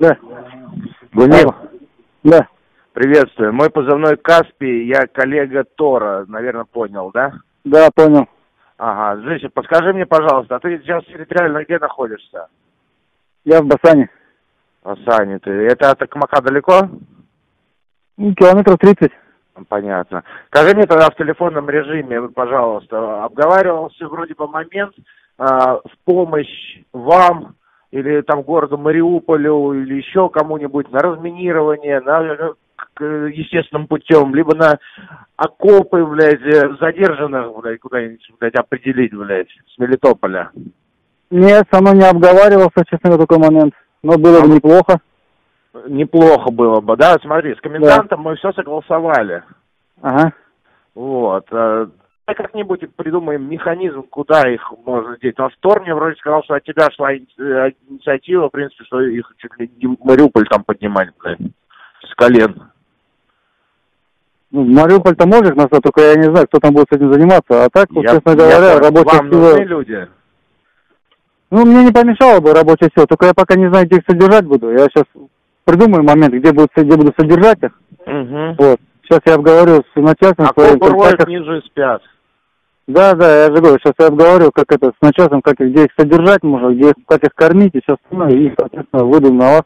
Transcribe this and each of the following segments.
Да. Гуним, Алло. Да. приветствую. Мой позывной Каспий, я коллега Тора, наверное, понял, да? Да, понял. Ага, Жеся, подскажи мне, пожалуйста, а ты сейчас территориально где находишься? Я в Басане. В Сане ты. Это от Токмака далеко? Ну, километров 30. Понятно. Скажи мне тогда в телефонном режиме, пожалуйста, обговаривался вроде бы момент а, в помощь вам или там городу Мариуполю или еще кому-нибудь на разминирование, на э, к- естественным путем, либо на окопы, блядь, э, задержанных, блядь, куда-нибудь, блядь, определить, блядь, с Мелитополя. Нет, со мной не обговаривался, честно говоря, такой момент. Но было бы неплохо. Неплохо было бы, да? Смотри, с комендантом мы все согласовали. Ага. Вот. Давай как-нибудь придумаем механизм, куда их можно деть. Но Тор мне вроде сказал, что от тебя шла э, инициатива, в принципе, что их чуть ли не Мариуполь там поднимать, блядь, с колен. Ну, Мариуполь-то можешь назвать, только я не знаю, кто там будет с этим заниматься. А так, вот, Я- честно я говоря, рабочая Вам нужны люди? Ну, мне не помешало бы рабочая сила, только я пока не знаю, где их содержать буду. Я сейчас придумаю момент, где, будут, где буду содержать их. Угу. Вот. Сейчас я обговорю с начальством А своим. роют как ниже спят. Да, да, я же говорю, сейчас я обговорю, как это с начальством, как их, где их содержать можно, где их, как их кормить, и сейчас и, соответственно, выйду на вас,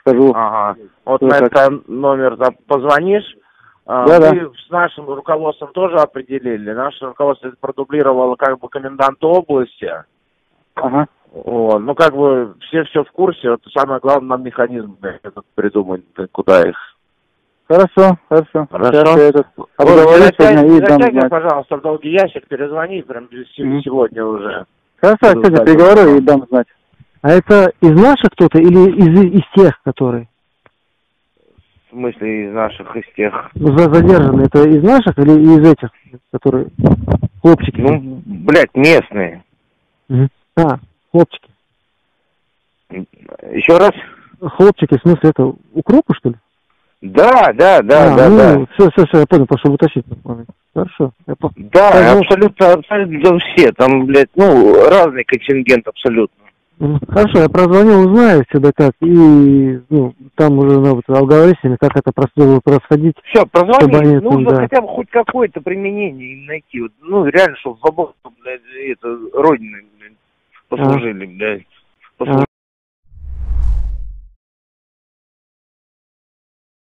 скажу. Ага. Вот на так. этот номер да, позвонишь. А, Да, да. Мы с нашим руководством тоже определили. Наше руководство это продублировало как бы коменданта области. Ага. Вот. Ну, как бы все все в курсе. Вот самое главное, нам механизм этот придумать, куда их. Хорошо, хорошо. Хорошо. Этот затягивай, и дам пожалуйста, в долгий ящик, перезвони прям Мгм. сегодня уже. Хорошо, я сегодня переговорю и дам знать. А это из наших кто-то или из, из тех, которые В смысле, из наших, из тех. за- задержаны? Это из наших или из этих, которые хлопчики? Ну, блядь, местные. Мгм. А, хлопчики. Еще раз? Хлопчики, в смысле, это укропы, что ли? Да, да, да, а, да, ну, да. Все, все, все, я понял, пошел уточнить. Хорошо. Я по- Да, Скажу- абсолютно, абсолютно все. Там, блядь, ну, разный контингент абсолютно. Мгм. Хорошо, я прозвоню, узнаю всегда как, и ну, там уже надо обговорить с ними, как это процедура происходить. Все, Чтобы прозвони. они Нужно да. хотя бы хоть какое-то применение им найти. Вот, ну, реально, чтобы в обоих, блядь, это, родины, блядь, послужили, блядь. Послужили.